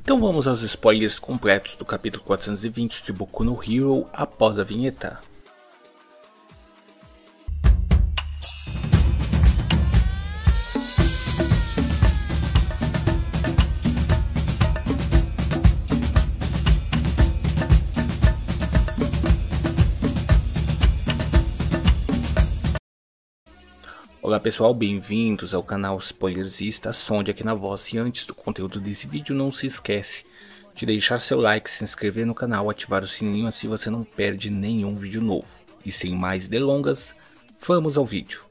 Então vamos aos spoilers completos do capítulo 420 de Boku no Hero após a vinheta. Olá pessoal, bem-vindos ao canal Spoilersista, Sonde aqui na voz e antes do conteúdo desse vídeo não se esquece de deixar seu like, se inscrever no canal, ativar o sininho assim você não perde nenhum vídeo novo. E sem mais delongas, vamos ao vídeo.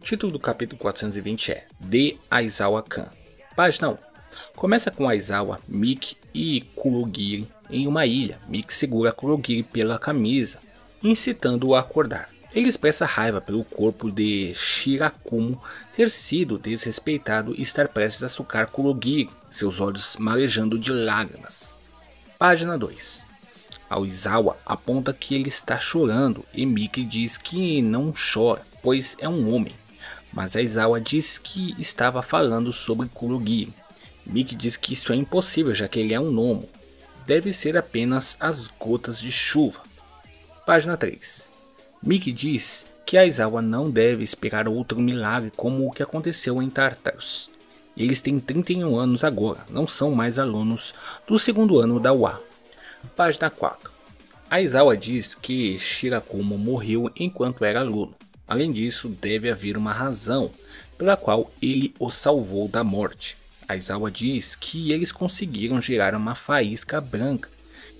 O título do capítulo 420 é De Aizawa Kan. Página 1. Começa com Aizawa, Miki e Kurogiri em uma ilha. Miki segura Kurogiri pela camisa, incitando-o a acordar. Ele expressa raiva pelo corpo de Shirakumo ter sido desrespeitado e estar prestes a sucar Kurogiri, seus olhos marejando de lágrimas. Página 2 Aizawa aponta que ele está chorando e Miki diz que não chora, pois é um homem. Mas Aizawa diz que estava falando sobre Kurogiri. Miki diz que isso é impossível já que ele é um gnomo. Deve ser apenas as gotas de chuva. Página 3 Mickey diz que Aizawa não deve esperar outro milagre como o que aconteceu em Tartarus. Eles têm 31 anos agora, não são mais alunos do segundo ano da UA. Página 4. Aizawa diz que Shirakumo morreu enquanto era aluno. Além disso, deve haver uma razão pela qual ele o salvou da morte. Aizawa diz que eles conseguiram gerar uma faísca branca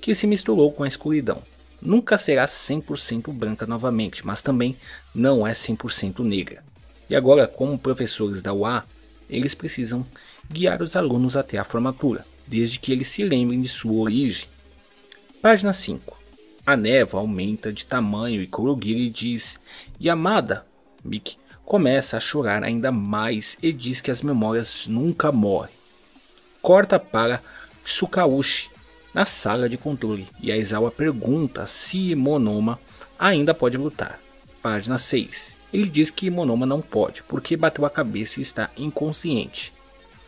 que se misturou com a escuridão nunca será 100% branca novamente, mas também não é 100% negra. E agora, como professores da UA, eles precisam guiar os alunos até a formatura, desde que eles se lembrem de sua origem. Página 5. A névoa aumenta de tamanho e Kurogiri diz Yamada. Miki começa a chorar ainda mais e diz que as memórias nunca morrem. Corta para Tsukaushi, na sala de controle e Aizawa pergunta se Monoma ainda pode lutar. Página 6. Ele diz que Monoma não pode porque bateu a cabeça e está inconsciente.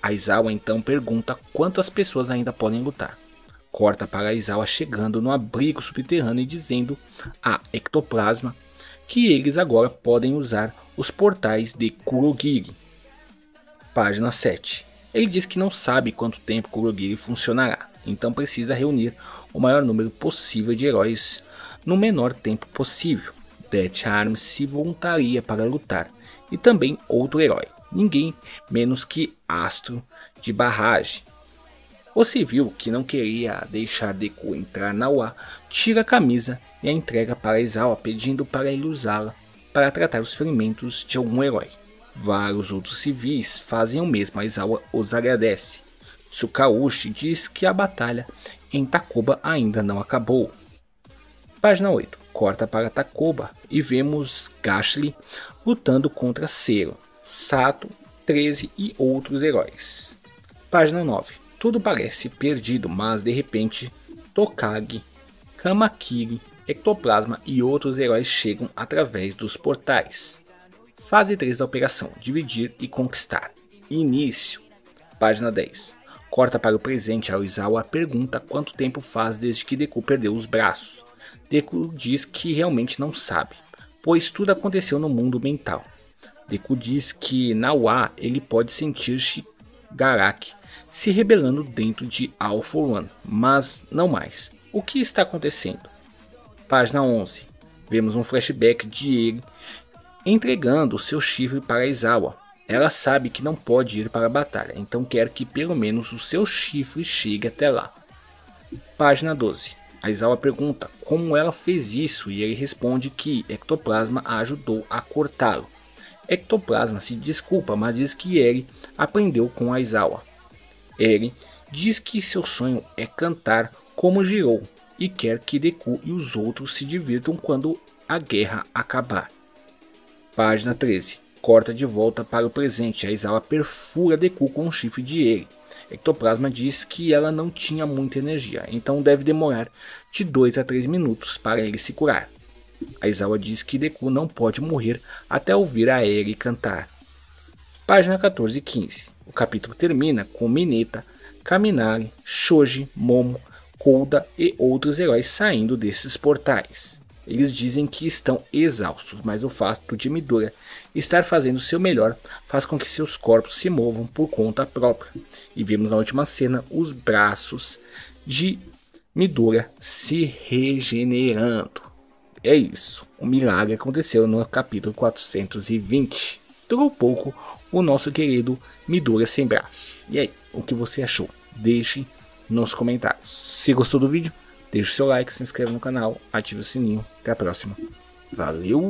Aizawa então pergunta quantas pessoas ainda podem lutar. Corta para Aizawa chegando no abrigo subterrâneo e dizendo a Ectoplasma que eles agora podem usar os portais de Kurogiri. Página 7. Ele diz que não sabe quanto tempo Kurogiri funcionará então precisa reunir o maior número possível de heróis no menor tempo possível. Death Arm se voluntaria para lutar, e também outro herói, ninguém menos que Astro de Barragem. O civil, que não queria deixar Deku entrar na UA, tira a camisa e a entrega para Izawa pedindo para ele usá-la para tratar os ferimentos de algum herói. Vários outros civis fazem o mesmo, a Izawa os agradece. Tsukaushi diz que a batalha em Takoba ainda não acabou. Página 8. Corta para Takoba e vemos Gashly lutando contra Zero, Sato, 13 e outros heróis. Página 9. Tudo parece perdido, mas de repente Tokage, Kamakiri, Ectoplasma e outros heróis chegam através dos portais. Fase 3 da operação: Dividir e Conquistar. Início. Página 10. Corta para o presente, Aizawa pergunta quanto tempo faz desde que Deku perdeu os braços. Deku diz que realmente não sabe, pois tudo aconteceu no mundo mental. Deku diz que na Wa ele pode sentir Shigaraki se rebelando dentro de All for One, mas não mais. O que está acontecendo? Página 11. Vemos um flashback de ele entregando seu chifre para Aizawa, ela sabe que não pode ir para a batalha, então quer que pelo menos o seu chifre chegue até lá. Página 12. Aizawa pergunta como ela fez isso e ele responde que Ectoplasma a ajudou a cortá-lo. Ectoplasma se desculpa, mas diz que ele aprendeu com Aizawa. Eren diz que seu sonho é cantar como Girou e quer que Deku e os outros se divirtam quando a guerra acabar. Página 13 corta de volta para o presente. A Aizawa perfura Deku com um chifre de ele. Ectoplasma diz que ela não tinha muita energia, então deve demorar de 2 a 3 minutos para ele se curar. Aizawa diz que Deku não pode morrer até ouvir a Eri cantar. Página 14 e 15. O capítulo termina com Mineta Kaminari, Shoji, Momo, Kouda e outros heróis saindo desses portais. Eles dizem que estão exaustos, mas o fato de Midora estar fazendo seu melhor faz com que seus corpos se movam por conta própria. E vemos na última cena os braços de Midora se regenerando. É isso, o milagre aconteceu no capítulo 420. Durou pouco o nosso querido Midora sem braços. E aí, o que você achou? Deixe nos comentários. Se gostou do vídeo, deixe o seu like, se inscreva no canal, ative o sininho. Até a próxima. Valeu!